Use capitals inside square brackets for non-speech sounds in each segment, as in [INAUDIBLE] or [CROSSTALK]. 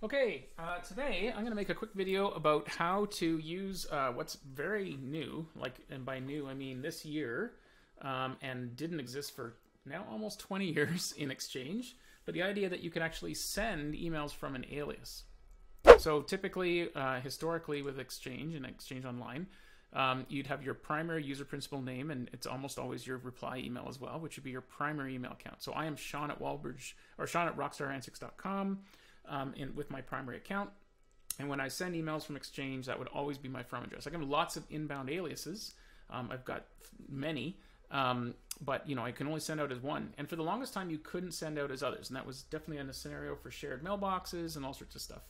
Okay, uh, today I'm going to make a quick video about how to use uh, what's very new, like, and by new I mean this year, um, and didn't exist for now almost 20 [LAUGHS] years in Exchange, but the idea that you can actually send emails from an alias. So typically, uh, historically with Exchange and Exchange Online, um, you'd have your primary user principal name, and it's almost always your reply email as well, which would be your primary email account. So I am Sean at Wallbridge or Sean at rockstarantics.com um, in, with my primary account. And when I send emails from Exchange, that would always be my from address. I have lots of inbound aliases. Um, I've got many, um, but you know I can only send out as one. And for the longest time, you couldn't send out as others, and that was definitely in a scenario for shared mailboxes and all sorts of stuff.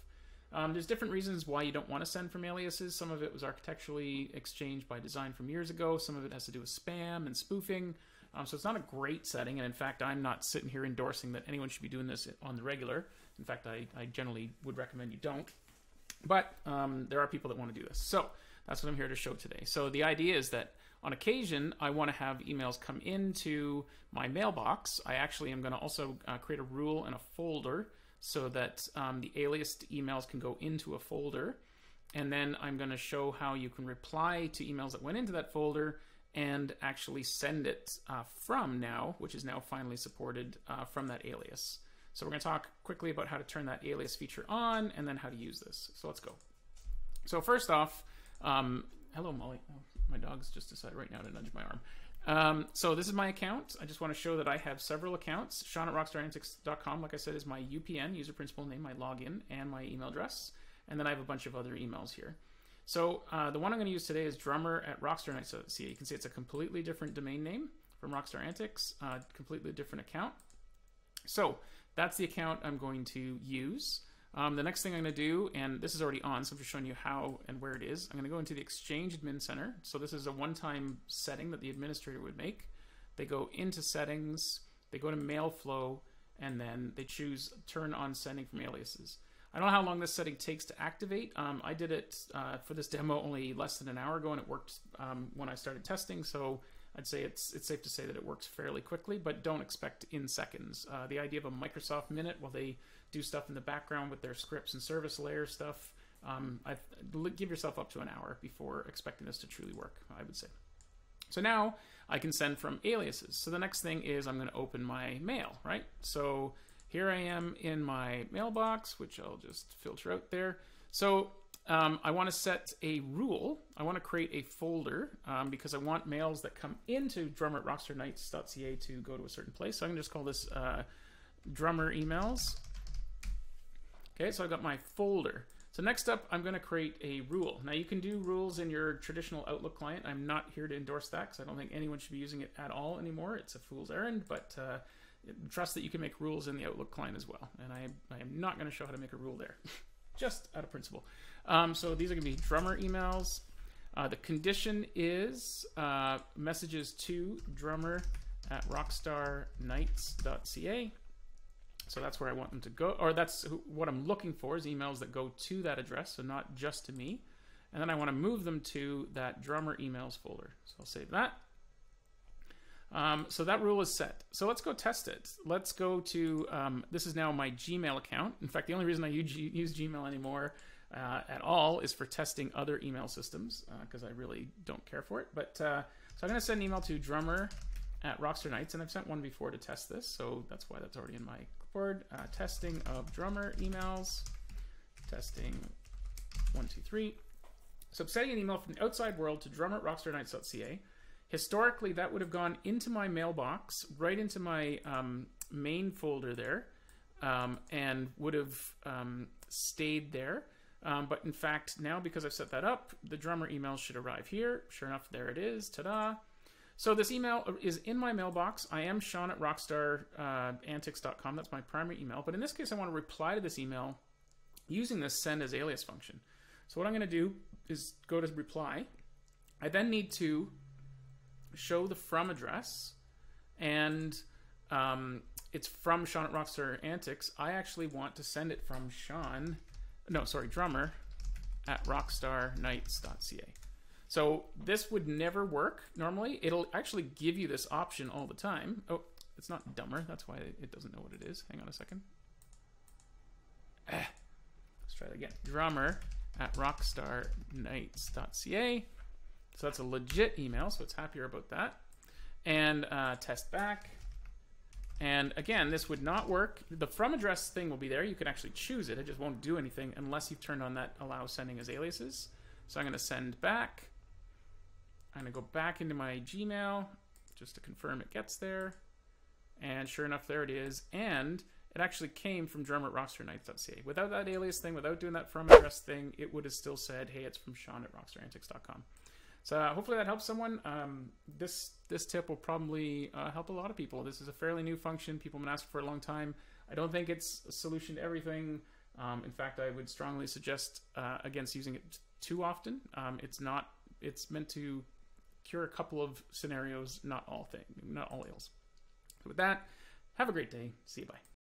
Um, there's different reasons why you don't want to send from aliases. Some of it was architecturally exchanged by design from years ago. Some of it has to do with spam and spoofing. Um, so it's not a great setting. And in fact, I'm not sitting here endorsing that anyone should be doing this on the regular. In fact, I, I generally would recommend you don't. But um, there are people that want to do this. So that's what I'm here to show today. So the idea is that on occasion, I want to have emails come into my mailbox. I actually am going to also uh, create a rule and a folder so that um, the aliased emails can go into a folder. And then I'm going to show how you can reply to emails that went into that folder and actually send it uh, from now, which is now finally supported uh, from that alias. So we're going to talk quickly about how to turn that alias feature on and then how to use this. So let's go. So first off, um, hello Molly. Oh, my dog's just decided right now to nudge my arm. Um, so this is my account. I just want to show that I have several accounts. Sean at rockstarantics.com, like I said, is my UPN, user principal name, my login, and my email address. And then I have a bunch of other emails here. So uh, the one I'm going to use today is drummer at rockstarnights.ca. You can see it's a completely different domain name from Rockstar Antics, uh, completely different account. So that's the account I'm going to use. Um, the next thing I'm going to do, and this is already on, so I'm just showing you how and where it is. I'm going to go into the Exchange Admin Center. So this is a one-time setting that the administrator would make. They go into Settings, they go to Mail Flow, and then they choose Turn on Sending from Aliases. I don't know how long this setting takes to activate. Um, I did it uh, for this demo only less than an hour ago, and it worked um, when I started testing. So I'd say it's it's safe to say that it works fairly quickly, but don't expect in seconds. Uh, the idea of a Microsoft Minute while they do stuff in the background with their scripts and service layer stuff, um, give yourself up to an hour before expecting this to truly work. I would say. So now I can send from aliases. So the next thing is I'm going to open my mail, right? So here I am in my mailbox, which I'll just filter out there. So um, I want to set a rule. I want to create a folder um, because I want mails that come into drummer at rockstarnights.ca to go to a certain place. So going to just call this uh, drummer emails. Okay, so I've got my folder. So next up, I'm going to create a rule. Now you can do rules in your traditional Outlook client. I'm not here to endorse that because I don't think anyone should be using it at all anymore. It's a fool's errand, but uh, trust that you can make rules in the Outlook client as well. And I, I am not going to show how to make a rule there. [LAUGHS] just out of principle. Um, so these are going to be drummer emails. Uh, the condition is uh, messages to drummer at rockstarnights.ca. So that's where I want them to go, or that's what I'm looking for is emails that go to that address, so not just to me. And then I want to move them to that drummer emails folder. So I'll save that. Um, so that rule is set. So let's go test it. Let's go to, um, this is now my Gmail account. In fact, the only reason I use, Gmail anymore uh, at all is for testing other email systems because uh, I really don't care for it. But uh, so I'm going to send an email to drummer at Rockstar Nights, and I've sent one before to test this, so that's why that's already in my clipboard. Uh, testing of drummer emails, testing one, two, three. So I'm sending an email from the outside world to drummer at rockstarnights.ca. Historically, that would have gone into my mailbox, right into my um, main folder there, um, and would have um, stayed there. Um, but in fact, now because I've set that up, the drummer email should arrive here. Sure enough, there it is. Ta-da! So this email is in my mailbox. I am Sean at rockstarantics.com. That's my primary email. But in this case, I want to reply to this email using this send as alias function. So what I'm going to do is go to reply. I then need to show the from address, and um, it's from Sean at Rockstar Antics. I actually want to send it from Sean, no, sorry, drummer at rockstarnights.ca. So this would never work normally. It'll actually give you this option all the time. Oh, it's not dumber. That's why it doesn't know what it is. Hang on a second. Eh. Let's try that again. Drummer at rockstarnights.ca. So that's a legit email, so it's happier about that. And uh, test back. And again, this would not work. The from address thing will be there. You can actually choose it. It just won't do anything unless you've turned on that allow sending as aliases. So I'm going to send back. I'm going to go back into my Gmail just to confirm it gets there. And sure enough, there it is. And it actually came from drummer at. Without that alias thing, without doing that from address thing, it would have still said, hey, it's from Sean at rockstarantics.com. So uh, hopefully that helps someone. Um, this this tip will probably uh, help a lot of people. This is a fairly new function. People have been asking for a long time. I don't think it's a solution to everything. Um, in fact, I would strongly suggest uh, against using it too often. Um, it's not. It's meant to cure a couple of scenarios, not all thing, not all ills. So with that, have a great day. See you. Bye.